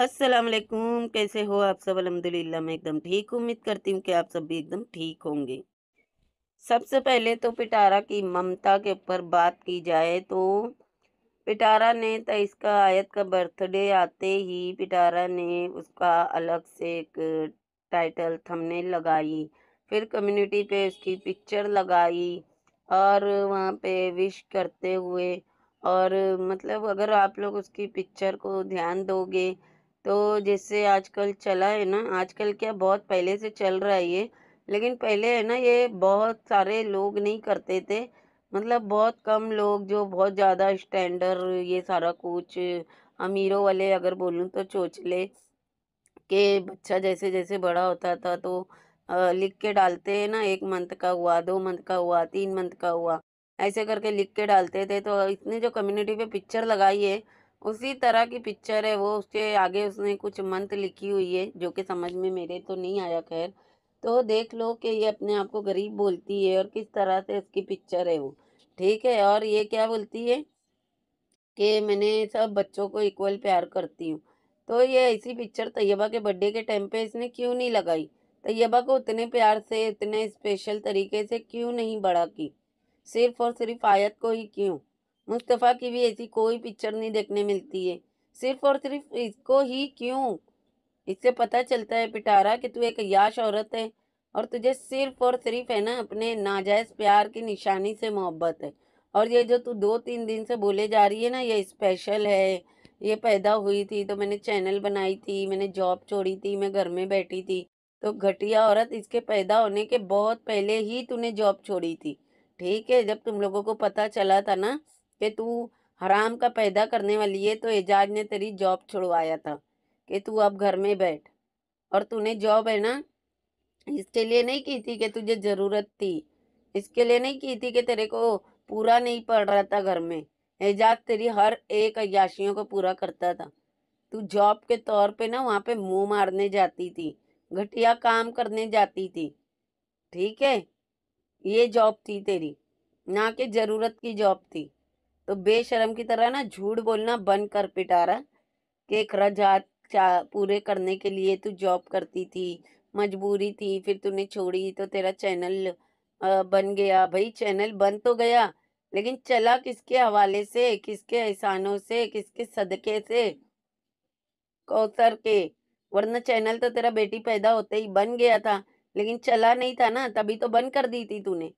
अस्सलाम वालेकुम। कैसे हो आप सब? अल्हम्दुलिल्लाह, मैं एकदम ठीक उम्मीद करती हूँ कि आप सब भी एकदम ठीक होंगे। सबसे पहले तो पिटारा की ममता के ऊपर बात की जाए तो पिटारा ने तो इसका आयत का बर्थडे आते ही पिटारा ने उसका अलग से एक टाइटल थंबनेल लगाई। फिर कम्युनिटी पे उसकी पिक्चर लगाई और वहाँ पे विश करते हुए और मतलब अगर आप लोग उसकी पिक्चर को ध्यान दोगे तो जैसे आजकल चला है ना, आजकल क्या बहुत पहले से चल रहा है ये, लेकिन पहले है ना ये बहुत सारे लोग नहीं करते थे। मतलब बहुत कम लोग जो बहुत ज़्यादा स्टैंडर्ड ये सारा कुछ, अमीरों वाले अगर बोलूँ तो चोचले, के बच्चा जैसे जैसे बड़ा होता था तो लिख के डालते हैं ना, एक मंथ का हुआ, दो मंथ का हुआ, तीन मंथ का हुआ, ऐसे करके लिख के डालते थे। तो इसने जो कम्युनिटी पे पिक्चर लगाई है उसी तरह की पिक्चर है वो, उसके आगे उसने कुछ मंथ लिखी हुई है, जो कि समझ में मेरे तो नहीं आया, खैर। तो देख लो कि ये अपने आप को गरीब बोलती है और किस तरह से उसकी पिक्चर है वो। ठीक है, और ये क्या बोलती है कि मैंने सब बच्चों को इक्वल प्यार करती हूँ। तो ये ऐसी पिक्चर तैयबा के बर्थडे के टाइम पे इसने क्यों नहीं लगाई? तैयबा को उतने प्यार से, इतने स्पेशल तरीके से क्यों नहीं बड़ा की? सिर्फ़ और सिर्फ़ आयत को ही क्यों? मुस्तफ़ा की भी ऐसी कोई पिक्चर नहीं देखने मिलती है। सिर्फ़ और सिर्फ़ इसको ही क्यों? इससे पता चलता है पिटारा कि तू एक याश औरत है और तुझे सिर्फ़ और सिर्फ़ है ना अपने नाजायज़ प्यार की निशानी से मोहब्बत है। और ये जो तू दो तीन दिन से बोले जा रही है ना, ये स्पेशल है। ये पैदा हुई थी तो मैंने चैनल बनाई थी, मैंने जॉब छोड़ी थी, मैं घर में बैठी थी। तो घटिया औरत इसके पैदा होने के बहुत पहले ही तूने जॉब छोड़ी थी। ठीक है, जब तुम लोगों को पता चला था ना कि तू हराम का पैदा करने वाली है तो एजाज ने तेरी जॉब छुड़वाया था कि तू अब घर में बैठ। और तूने जॉब है ना, इसके लिए नहीं की थी कि तुझे ज़रूरत थी। इसके लिए नहीं की थी कि तेरे को पूरा नहीं पड़ रहा था घर में। एजाज तेरी हर एक अयाशियों को पूरा करता था। तू जॉब के तौर पे ना वहाँ पे मुँह मारने जाती थी, घटिया काम करने जाती थी। ठीक है? ये जॉब थी तेरी, ना कि ज़रूरत की जॉब थी। तो बेशरम की तरह ना झूठ बोलना बंद कर पिटारा, कि अखराजात पूरे करने के लिए तू जॉब करती थी, मजबूरी थी, फिर तूने छोड़ी तो तेरा चैनल बन गया। भाई चैनल बन तो गया, लेकिन चला किसके हवाले से, किसके एहसानों से, किसके सदके से? कौसर के। वरना चैनल तो तेरा बेटी पैदा होते ही बन गया था, लेकिन चला नहीं था ना, तभी तो बंद कर दी थी तूने।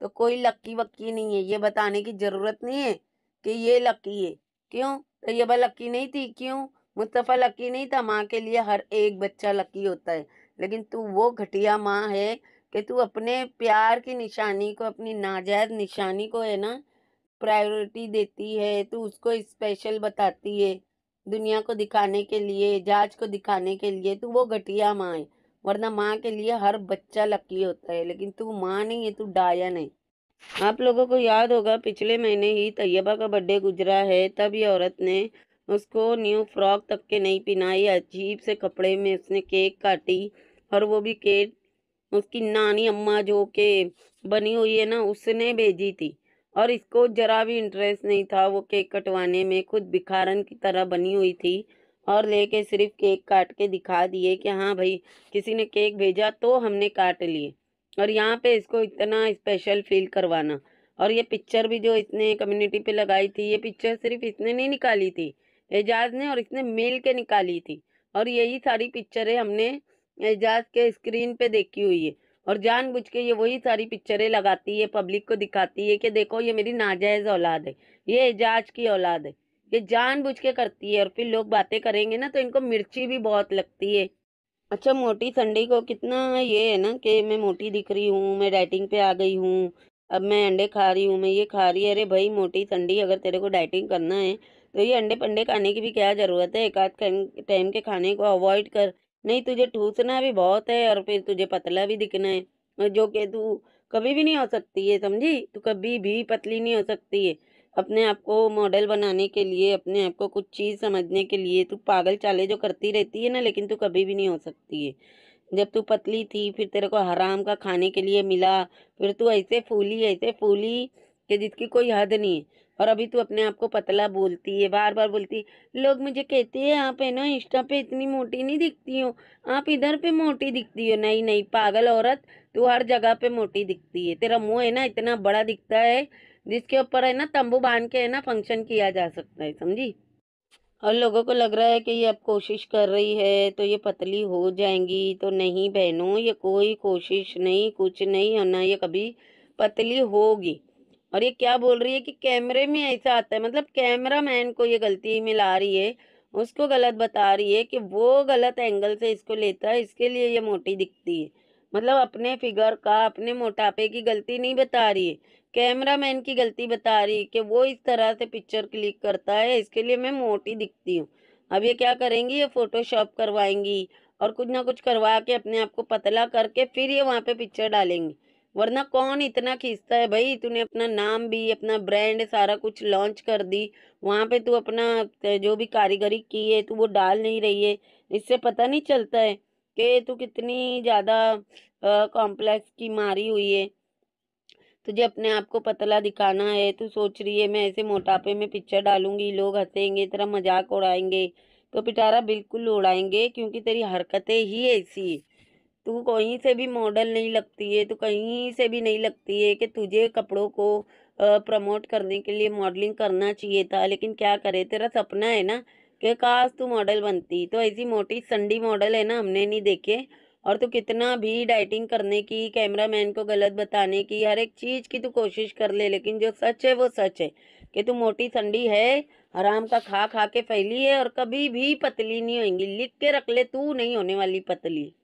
तो कोई लक्की वक्की नहीं है, ये बताने की ज़रूरत नहीं है। कि ये लक्की है। क्यों? तो ये बा लक्की नहीं थी। क्यों? मुस्तफ़ा लकी नहीं था। माँ के लिए हर एक बच्चा लकी होता है। लेकिन तू वो घटिया माँ है कि तू अपने प्यार की निशानी को, अपनी नाजायज़ निशानी को, है ना, प्रायोरिटी देती है। तू उसको स्पेशल बताती है दुनिया को दिखाने के लिए जाज को दिखाने के लिए। तू वो घटिया माँ है। वरना माँ के लिए हर बच्चा लकी होता है। लेकिन तू माँ नहीं है, तू डायन है आप लोगों को याद होगा, पिछले महीने ही तैयबा का बर्थडे गुजरा है, तब ये औरत ने उसको न्यू फ्रॉक तक के नहीं पहनाई अजीब से कपड़े में उसने केक काटी और वो भी केक, उसकी नानी अम्मा जो के बनी हुई है ना, उसने भेजी थी। और इसको ज़रा भी इंटरेस्ट नहीं था, वो केक कटवाने में खुद भिखारन की तरह बनी हुई थी और लेके सिर्फ़ केक काट के दिखा दिए कि हाँ भाई, किसी ने केक भेजा तो हमने काट लिए। और यहाँ पे इसको इतना स्पेशल फील करवाना। और ये पिक्चर भी जो इसने कम्युनिटी पे लगाई थी, ये पिक्चर सिर्फ़ इसने नहीं निकाली थी, एजाज ने और इसने मिल के निकाली थी। और यही सारी पिक्चरें हमने एजाज के स्क्रीन पे देखी हुई है। और जानबूझ के ये वही सारी पिक्चरें लगाती है पब्लिक को दिखाती है कि देखो ये मेरी नाजायज़ औलाद है, ये एजाज की औलाद है। ये जानबूझ के करती है और फिर लोग बातें करेंगे ना तो इनको मिर्ची भी बहुत लगती है। अच्छा मोटी संडे को कितना ये है ना कि मैं मोटी दिख रही हूँ, मैं डाइटिंग पे आ गई हूँ, अब मैं अंडे खा रही हूँ, मैं ये खा रही है, अरे भाई मोटी संडी अगर तेरे को डाइटिंग करना है तो ये अंडे पंडे खाने की भी क्या ज़रूरत है? एक आध टाइम के खाने को अवॉइड कर, नहीं तुझे ठूसना भी बहुत है और फिर तुझे पतला भी दिखना है जो कि तू कभी भी नहीं हो सकती है, समझी? तू कभी भी पतली नहीं हो सकती है। अपने आप को मॉडल बनाने के लिए, अपने आप को कुछ चीज़ समझने के लिए, तू पागल चाले जो करती रहती है ना, लेकिन तू कभी भी नहीं हो सकती है। जब तू पतली थी, फिर तेरे को हराम का खाने के लिए मिला, फिर तू ऐसे फूली ऐसे फूली कि जिसकी कोई हद नहीं है। और अभी तू अपने आप को पतला बोलती है बार बार बोलती लोग मुझे कहते हैं आप है ना, इंस्टा पे इतनी मोटी नहीं दिखती हो, आप इधर पे मोटी दिखती हो। नहीं नहीं, पागल औरत, तू हर जगह पे मोटी दिखती है, तेरा मुँह है ना, इतना बड़ा दिखता है जिसके ऊपर है ना तंबू बाँध के है ना फ़ंक्शन किया जा सकता है, समझी? और लोगों को लग रहा है कि ये अब कोशिश कर रही है तो ये पतली हो जाएँगी तो नहीं बहनों, ये कोई कोशिश नहीं, कुछ नहीं होना ये कभी पतली होगी। और ये क्या बोल रही है कि कैमरे में ऐसा आता है मतलब कैमरा मैन को ये गलती में ला रही है, उसको गलत बता रही है कि वो गलत एंगल से इसको लेता है, इसके लिए ये मोटी दिखती है। मतलब अपने फिगर का, अपने मोटापे की गलती नहीं बता रही है कैमरा मैन की गलती बता रही है कि वो इस तरह से पिक्चर क्लिक करता है, इसके लिए मैं मोटी दिखती हूँ। अब ये क्या करेंगी? ये फोटोशॉप करवाएँगी और कुछ ना कुछ करवा के अपने आप को पतला करके फिर ये वहाँ पे पिक्चर डालेंगी। वरना कौन इतना खींचता है भाई? तूने अपना नाम भी, अपना ब्रांड सारा कुछ लॉन्च कर दी, वहाँ पे तू अपना, जो भी कारीगरी की है, तू वो डाल नहीं रही है। इससे पता नहीं चलता है। कि तू कितनी ज़्यादा कॉम्प्लेक्स की मारी हुई है। तुझे अपने आप को पतला दिखाना है। तू सोच रही है, मैं ऐसे मोटापे में पिक्चर डालूँगी, लोग हंसेंगे, तेरा मज़ाक उड़ाएँगे तो पिटारा बिल्कुल उड़ाएँगे, क्योंकि तेरी हरकतें ही ऐसी तू कहीं से भी मॉडल नहीं लगती है, तू कहीं से भी नहीं लगती है कि तुझे कपड़ों को प्रमोट करने के लिए मॉडलिंग करना चाहिए था, लेकिन क्या करे, तेरा सपना है ना? कि काश तू मॉडल बनती। तो ऐसी मोटी संडी मॉडल है ना, हमने नहीं देखे। और तू कितना भी डाइटिंग करने की कैमरा मैन को गलत बताने की, हर एक चीज़ की तू कोशिश कर ले, लेकिन जो सच है वो सच है। कि तू मोटी संडी है, आराम का खा खा के फैली है और कभी भी पतली नहीं होगी लिख के रख ले, तू नहीं होने वाली पतली।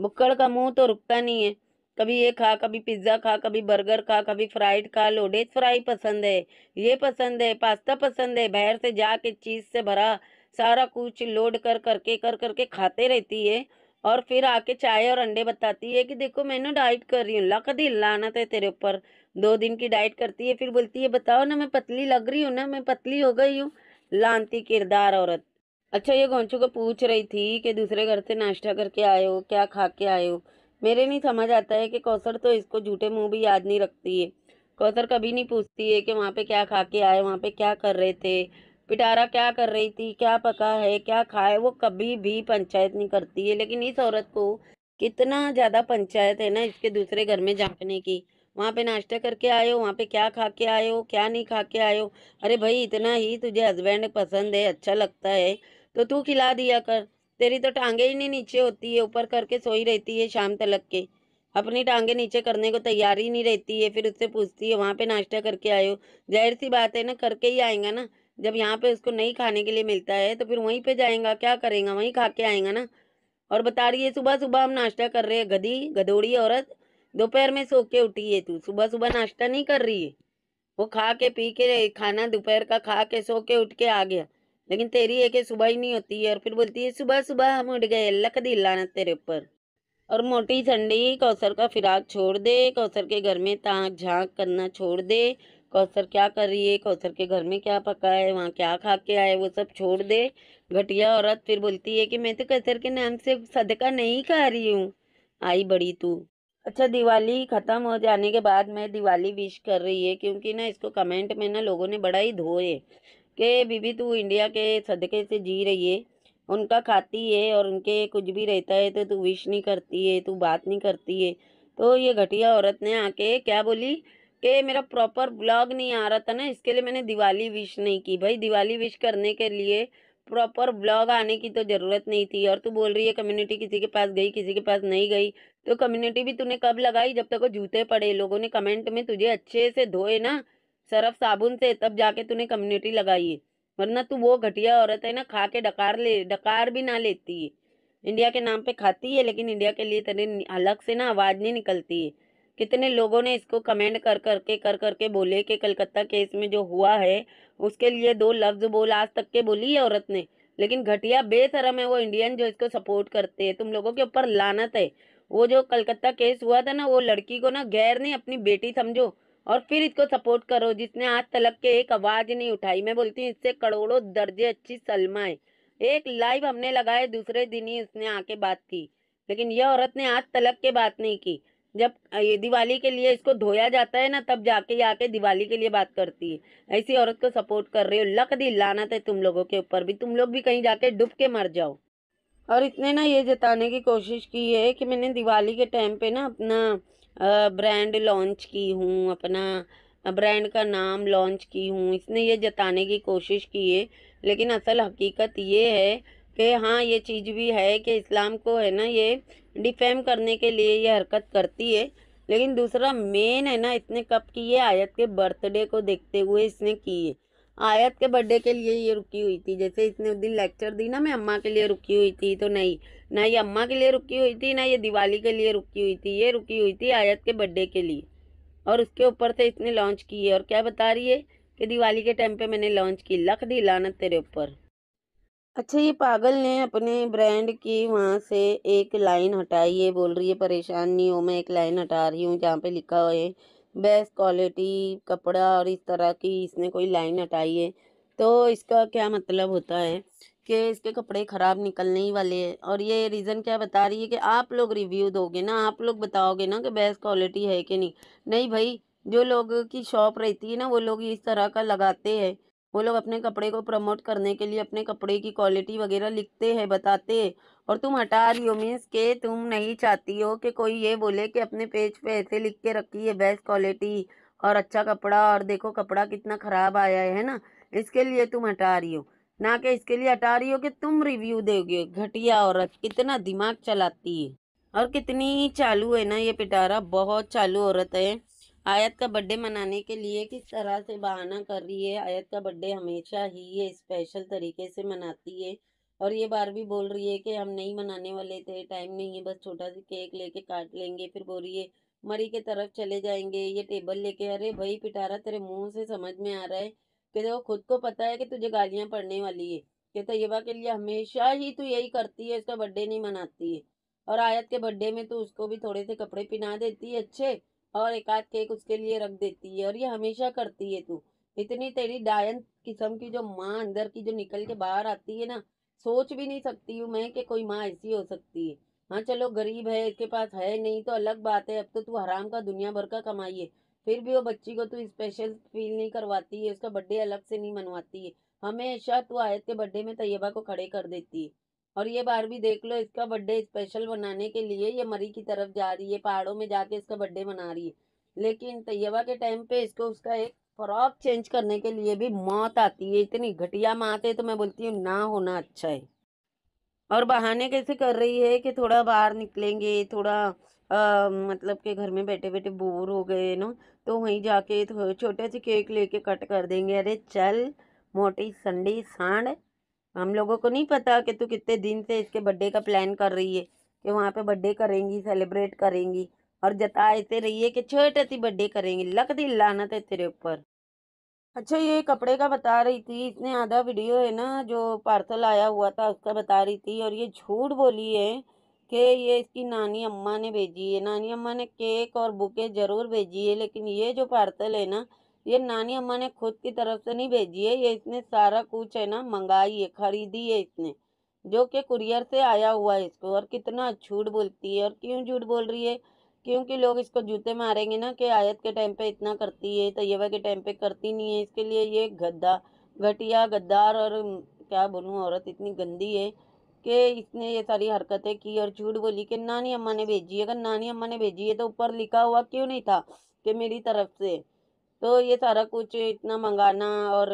बुक्कड़ का मुँह तो रुकता नहीं है। कभी ये खा, कभी पिज़्ज़ा खा, कभी बर्गर खा, कभी फ्राइड खा लोडेज फ्राई पसंद है, ये पसंद है, पास्ता पसंद है, बाहर से जाके चीज़ से भरा सारा कुछ लोड कर, करके कर, करके खाते रहती है और फिर आके चाय और अंडे बताती है कि देखो मैं ना डाइट कर रही हूँ लक दिल लाना था तेरे ऊपर, दो दिन की डाइट करती है, फिर बोलती है, बताओ ना मैं पतली लग रही हूँ ना, मैं पतली हो गई हूँ। लानती किरदार औरत। अच्छा ये गोंचू को पूछ रही थी कि दूसरे घर से नाश्ता करके आए हो, क्या खा के आए हो? मेरे नहीं समझ आता है कि कौसर तो इसको झूठे मुँह भी याद नहीं रखती है। कौसर कभी नहीं पूछती है कि वहाँ पे क्या खा के आए, वहाँ पे क्या कर रहे थे, पिटारा क्या कर रही थी, क्या पका है, क्या खाए वो कभी भी पंचायत नहीं करती है। लेकिन इस औरत को कितना ज़्यादा पंचायत है ना इसके दूसरे घर में झांकने की। वहाँ पे नाश्ता करके हो, वहाँ पे क्या खा के हो, क्या नहीं खा के हो? अरे भाई, इतना ही तुझे हस्बैंड पसंद है अच्छा लगता है तो तू खिला दिया कर। तेरी तो टांगे ही नहीं नीचे होती है, ऊपर करके सोई रहती है शाम तलक के। अपनी टांगे नीचे करने को तैयार ही नहीं रहती है, फिर उससे पूछती है, वहाँ पे नाश्ता करके आयो? ज़ाहिर सी बात है ना, करके ही आएगा ना। जब यहाँ पे उसको नहीं खाने के लिए मिलता है तो फिर वहीं पे जाएगा, क्या करेगा? वहीं खा के आएगा ना। और बता रही है सुबह सुबह हम नाश्ता कर रहे हैं, गधी, गदोड़ी औरत, दोपहर में सो के उठी है तू। सुबह सुबह नाश्ता नहीं कर रही है? वो खा के पी के खाना, दोपहर का खा के सो के उठ के आ गया। लेकिन तेरी एक सुबह ही नहीं होती है, और फिर बोलती है सुबह सुबह हम उठ गए लख दिलाना तेरे ऊपर। और मोटी ठंडी कौसर का फिराक छोड़ दे, कौसर के घर में ताक झाँक करना छोड़ दे। कौसर क्या कर रही है, कौसर के घर में क्या पका है, वहाँ क्या खा के आए वो सब छोड़ दे। घटिया औरत फिर बोलती है कि, मैं तो कौसर के नाम से सदका नहीं खा रही हूँ। आई बड़ी तू। अच्छा दिवाली ख़त्म हो जाने के बाद मैं दिवाली विश कर रही है, क्योंकि ना इसको कमेंट में ना लोगों ने बड़ा ही धोए। कि बीबी तू इंडिया के सदक़े से जी रही है। उनका खाती है और उनके कुछ भी रहता है तो तू विश नहीं करती है, तू बात नहीं करती है। तो ये घटिया औरत ने आके क्या बोली कि मेरा प्रॉपर ब्लॉग नहीं आ रहा था ना, इसके लिए मैंने दिवाली विश नहीं की। भाई, दिवाली विश करने के लिए प्रॉपर ब्लॉग आने की तो ज़रूरत नहीं थी। और तू बोल रही है कम्युनिटी किसी के पास गई, किसी के पास नहीं गई। तो कम्युनिटी भी तूने कब लगाई? जब तक वो जूते पड़े, लोगों ने कमेंट में तुझे अच्छे से धोए ना सरफ साबुन से, तब जाके तूने कम्युनिटी लगाई है। वरना तू वो घटिया औरत है ना, खा के डकार ले, डकार भी ना लेती है। इंडिया के नाम पे खाती है, लेकिन इंडिया के लिए तेरे अलग से ना आवाज़ नहीं निकलती है। कितने लोगों ने इसको कमेंट कर, करके कर करके कर बोले कि कलकत्ता केस में जो हुआ है, उसके लिए दो लफ्ज़ बोल, आज तक के बोली है औरत ने। लेकिन घटिया, बेसरम है वो इंडियन जो इसको सपोर्ट करते हैं। तुम लोगों के ऊपर लानत है। वो जो कलकत्ता केस हुआ था ना, वो लड़की को ना गैर नहीं, अपनी बेटी समझो और फिर इसको सपोर्ट करो, जिसने आज तलक के एक आवाज़ नहीं उठाई। मैं बोलती हूँ, इससे करोड़ों दर्जे अच्छी सलमा है। एक लाइव हमने लगाए, दूसरे दिन ही उसने आके बात की। लेकिन यह औरत ने आज तलक के बात नहीं की। जब ये दिवाली के लिए इसको धोया जाता है ना, तब जाके आके दिवाली के लिए बात करती है। ऐसी औरत को सपोर्ट कर रहे हो लक दी लानत है तुम लोगों के ऊपर भी। तुम लोग भी कहीं जाके डूब के मर जाओ। और इसने ना ये जताने की कोशिश की है कि मैंने दिवाली के टाइम पे ना अपना ब्रांड लॉन्च की हूँ, अपना ब्रांड का नाम लॉन्च की हूँ। इसने ये जताने की कोशिश की है, लेकिन असल हकीकत ये है कि हाँ ये चीज़ भी है कि इस्लाम को है ना, ये डिफेम करने के लिए ये हरकत करती है। लेकिन दूसरा मेन है ना, इसने कब की है आयत के बर्थडे को देखते हुए इसने की है। आयत के बर्थडे के लिए ये रुकी हुई थी। जैसे इसने उस दिन लेक्चर दी ना मैं अम्मा के लिए रुकी हुई थी तो नहीं, ना ये अम्मा के लिए रुकी हुई थी, ना ये दिवाली के लिए रुकी हुई थी। ये रुकी हुई थी आयत के बर्थडे के लिए। और उसके ऊपर से इसने लॉन्च की है। और क्या बता रही है कि दिवाली के टाइम पे मैंने लॉन्च की। लख दी लानत तेरे ऊपर। अच्छा ये पागल ने अपने ब्रांड की वहाँ से एक लाइन हटाई है। बोल रही है, परेशान नहीं हो, मैं एक लाइन हटा रही हूँ जहाँ पे लिखा हुआ है बेस्ट क्वालिटी कपड़ा और इस तरह की इसने कोई लाइन हटाई है। तो इसका क्या मतलब होता है कि इसके कपड़े ख़राब निकलने ही वाले हैं। और ये रीज़न क्या बता रही है कि आप लोग रिव्यू दोगे ना, आप लोग बताओगे ना कि बेस्ट क्वालिटी है कि नहीं। नहीं भाई, जो लोग की शॉप रहती है ना, वो लोग इस तरह का लगाते हैं। वो लोग अपने कपड़े को प्रमोट करने के लिए अपने कपड़े की क्वालिटी वगैरह लिखते हैं, बताते हैं। और तुम हटा रही हो मीन्स के तुम नहीं चाहती हो कि कोई ये बोले कि अपने पेज पे ऐसे लिख के रखी है बेस्ट क्वालिटी और अच्छा कपड़ा और देखो कपड़ा कितना ख़राब आया है ना? इसके लिए तुम हटा रही हो। ना कि इसके लिए हटा रही हो कि तुम रिव्यू दोगे। घटिया औरत कितना दिमाग चलाती है। और कितनी चालू है ना ये पिटारा, बहुत चालू औरत है। आयत का बर्थडे मनाने के लिए किस तरह से बहाना कर रही है? आयत का बर्थडे हमेशा ही ये स्पेशल तरीके से मनाती है। और ये बार भी बोल रही है कि हम नहीं मनाने वाले थे टाइम नहीं है, बस छोटा सा केक लेके काट लेंगे। फिर बोल रही है, मरी के तरफ़ चले जाएँगे, ये टेबल लेके। अरे भाई, पिटारा तेरे मुँह से समझ में आ रहा है कि देखो, खुद को पता है कि तुझे गालियाँ पड़ने वाली है, कि तयबा के लिए हमेशा ही तू यही करती है, उसका बर्थडे नहीं मनाती है। और आयत के बर्थडे में तो उसको भी थोड़े से कपड़े पहना देती है, अच्छे? और एक आध केक उसके लिए रख देती है और ये हमेशा करती है तू। इतनी तेरी डायन किस्म की जो माँ अंदर की जो निकल के बाहर आती है ना, सोच भी नहीं सकती हूँ मैं कि कोई माँ ऐसी हो सकती है। हाँ चलो गरीब है, इसके पास है नहीं तो अलग बात है, अब तो तू हराम का दुनिया भर का कमाई है। फिर भी वो बच्ची को तू स्पेशल फील नहीं करवाती है, उसका बर्थडे अलग से नहीं मनवाती है। हमेशा तू आयत के बर्थडे में तैयबा को खड़े कर देती है। और ये बार भी देख लो इसका बर्थडे स्पेशल बनाने के लिए ये मरी की तरफ़ जा रही है पहाड़ों में जाके इसका बर्थडे मना रही है। लेकिन तैयबा के टाइम पे इसको उसका एक फ्रॉक चेंज करने के लिए भी मौत आती है इतनी घटिया मौत है तो मैं बोलती हूँ ना होना अच्छा है। और बहाने कैसे कर रही है कि थोड़ा बाहर निकलेंगे थोड़ा आ, मतलब के घर में बैठे बैठे बोर हो गए ना? तो वहीं जाके छोटे से केक लेके कट कर देंगे। अरे चल मोटी संडी सांड। हम लोगों को नहीं पता कि तू कितने दिन से इसके बर्थडे का प्लान कर रही है, कि वहाँ पे बर्थडे करेंगी सेलिब्रेट करेंगी और जता ऐसे रही है कि छोटे सी बर्थडे करेंगी लक दी लानत है तेरे ऊपर। अच्छा ये कपड़े का बता रही थी इसने आधा वीडियो है ना जो पार्सल आया हुआ था, उसका बता रही थी और ये झूठ बोली है कि ये इसकी नानी अम्मा ने भेजी है। नानी अम्मा ने केक और बुके ज़रूर भेजी है, लेकिन ये जो पार्सल है ना ये नानी अम्मा ने खुद की तरफ़ से नहीं भेजी है, ये इसने सारा कुछ है ना मंगाई है, खरीदी है इसने, जो कि कुरियर से आया हुआ है इसको। और कितना झूठ बोलती है, और क्यों झूठ बोल रही है? क्योंकि लोग इसको जूते मारेंगे ना कि आयत के टाइम पे इतना करती है, तैयबा के टाइम पे करती नहीं है। इसके लिए ये गद्दा, घटिया गद्दार और क्या बोलूँ, औरत इतनी गंदी है कि इसने ये सारी हरकतें की और झूठ बोली कि नानी अम्मा ने भेजी है। अगर नानी अम्मा ने भेजी है तो ऊपर लिखा हुआ क्यों नहीं था कि मेरी तरफ़ से? तो ये सारा कुछ इतना मंगाना और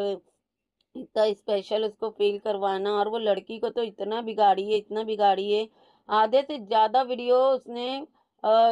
इतना स्पेशल उसको फील करवाना और वो लड़की को तो इतना बिगाड़ी है, इतना बिगाड़ी है। आधे से ज़्यादा वीडियो उसने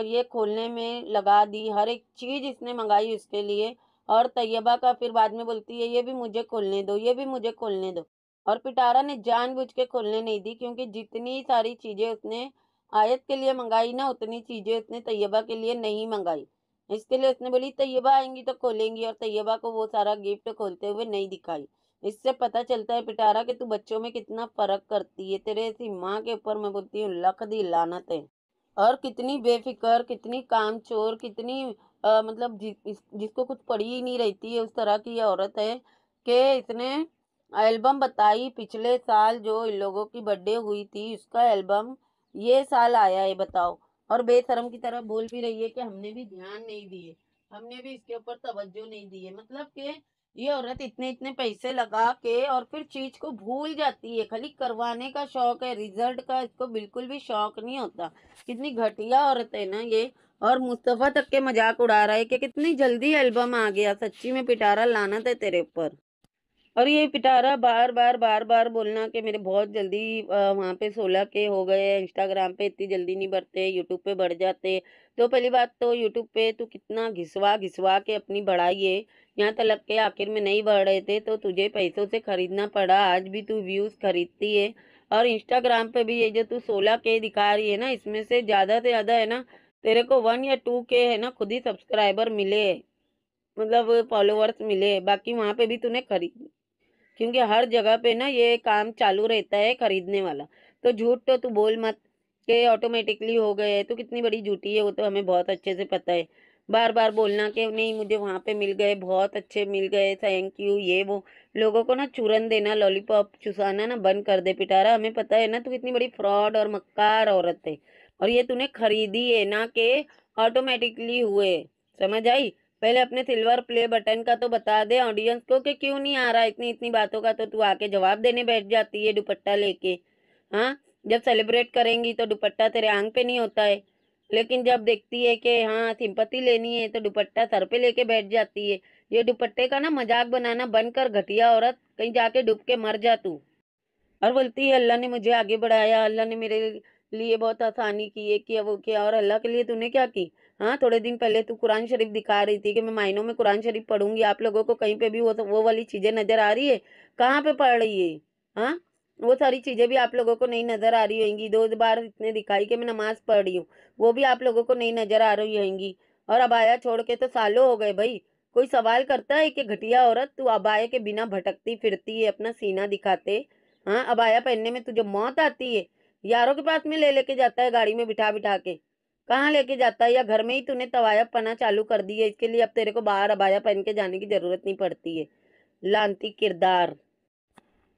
ये खोलने में लगा दी, हर एक चीज़ इसने मंगाई उसके लिए। और तैयबा का फिर बाद में बोलती है, ये भी मुझे खोलने दो, ये भी मुझे खोलने दो। और पिटारा ने जानबूझ के खोलने नहीं दी, क्योंकि जितनी सारी चीज़ें उसने आयत के लिए मंगाई ना, उतनी चीज़ें उसने तैयबा के लिए नहीं मंगाई। इसके लिए उसने बोली तैयबा आएँगी तो खोलेंगी और तैयबा को वो सारा गिफ्ट खोलते हुए नहीं दिखाई। इससे पता चलता है पिटारा कि तू बच्चों में कितना फ़र्क करती है तेरे ऐसी माँ के ऊपर मैं बोलती हूँ लख दी लानत है। और कितनी बेफिक्र कितनी काम चोर कितनी आ, मतलब जि, इस, जिसको कुछ पड़ी ही नहीं रहती है उस तरह की औरत है कि इसने एल्बम बताई पिछले साल जो इन लोगों की बर्थडे हुई थी उसका एल्बम ये साल आया है बताओ। और बेशरम की तरह बोल भी रही है कि हमने भी ध्यान नहीं दिए, हमने भी इसके ऊपर तवज्जो नहीं दी है। मतलब कि ये औरत इतने इतने पैसे लगा के और फिर चीज़ को भूल जाती है। खाली करवाने का शौक है रिज़ल्ट का इसको बिल्कुल भी शौक नहीं होता। कितनी घटिया औरत है ना ये। और मुस्तफ़ा तक के मज़ाक उड़ा रहा है कि कितनी जल्दी एल्बम आ गया, सच्ची में पिटारा लाना था तेरे ऊपर। और ये पिटारा बार बार बार बार बोलना कि मेरे बहुत जल्दी वहाँ पे सोलह के हो गए इंस्टाग्राम पे इतनी जल्दी नहीं बढ़ते यूट्यूब पे बढ़ जाते। तो पहली बात तो यूट्यूब पे तू कितना घिसवा घिसवा के अपनी बढ़ाई है। यहाँ तक के आखिर में नहीं बढ़ रहे थे तो तुझे पैसों से खरीदना पड़ा, आज भी तू व्यूज़ खरीदती है। और इंस्टाग्राम पे भी ये जो तू सोलह के दिखा रही है ना, इसमें से ज़्यादा से ज़्यादा है ना, तेरे को वन या टू के है ना, खुद ही सब्सक्राइबर मिले मतलब फॉलोअर्स मिले, बाकी वहाँ पे भी तूने खरीद क्योंकि हर जगह पे ना ये काम चालू रहता है खरीदने वाला। तो झूठ तो तू बोल मत के ऑटोमेटिकली हो गए तो कितनी बड़ी झूठी है, वो तो हमें बहुत अच्छे से पता है। बार बार बोलना कि नहीं, मुझे वहाँ पे मिल गए, बहुत अच्छे मिल गए थैंक यू ये वो। लोगों को ना चूरन देना लॉलीपॉप चुसाना ना बंद कर दे पिटारा, हमें पता है ना तू कितनी बड़ी फ्रॉड और मक्कार औरत है। और ये तूने खरीदी है ना कि ऑटोमेटिकली हुए। समझ आई? पहले अपने सिल्वर प्ले बटन का तो बता दे ऑडियंस को कि क्यों नहीं आ रहा इतनी इतनी बातों का तो तू आके जवाब देने बैठ जाती है दुपट्टा लेके। हाँ जब सेलिब्रेट करेंगी तो दुपट्टा तेरे आंग पे नहीं होता है। लेकिन जब देखती है कि हाँ सिंपत्ति लेनी है तो दुपट्टा सर पे लेके बैठ जाती है। ये दुपट्टे का ना मज़ाक बनाना बंद कर, घटिया औरत, कहीं जाके डूब के मर जा तू। और बोलती है, अल्लाह ने मुझे आगे बढ़ाया, अल्लाह ने मेरे लिए बहुत आसानी की है किया, वो किया और अल्लाह के लिए तूने क्या की? हाँ थोड़े दिन पहले तू कुरान शरीफ दिखा रही थी कि मैं मायनों में कुरान शरीफ पढ़ूँगी, आप लोगों को कहीं पे भी वो वो वाली चीज़ें नज़र आ रही है? कहाँ पे पढ़ रही है? हाँ वो सारी चीज़ें भी आप लोगों को नहीं नज़र आ रही होंगी। दो बार इतने दिखाई कि मैं नमाज़ पढ़ रही हूँ, वो भी आप लोगों को नहीं नज़र आ रही होंगी। और अबाया छोड़ के तो सालों हो गए भाई, कोई सवाल करता है कि घटिया औरत तू अबाया के बिना भटकती फिरती है, अपना सीना दिखाते? हाँ अबाया पहनने में तुझे मौत आती है? यारों के पास में ले लेके जाता है गाड़ी में बिठा बिठा के। कहाँ लेके जाता है? या घर में ही तूने तवाया पना चालू कर दी है? इसके लिए अब तेरे को बाहर अबाया पहन के जाने की ज़रूरत नहीं पड़ती है। लानती किरदार।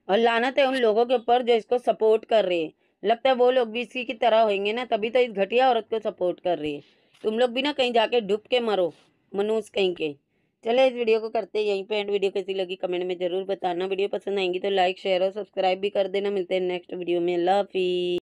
और लानत है उन लोगों के ऊपर जो इसको सपोर्ट कर रहे हैं। लगता है वो लोग भी इसी की तरह होंगे ना, तभी तो इस घटिया औरत को सपोर्ट कर रही है। तुम लोग भी ना कहीं जाके डूब के मरो मनुष्य कहीं के। चले इस वीडियो को करते यहीं पे एंड वीडियो कैसी लगी कमेंट में ज़रूर बताना। वीडियो पसंद आएँगी तो लाइक शेयर और सब्सक्राइब भी कर देना। मिलते हैं नेक्स्ट वीडियो में। अल्लाह हाफिज़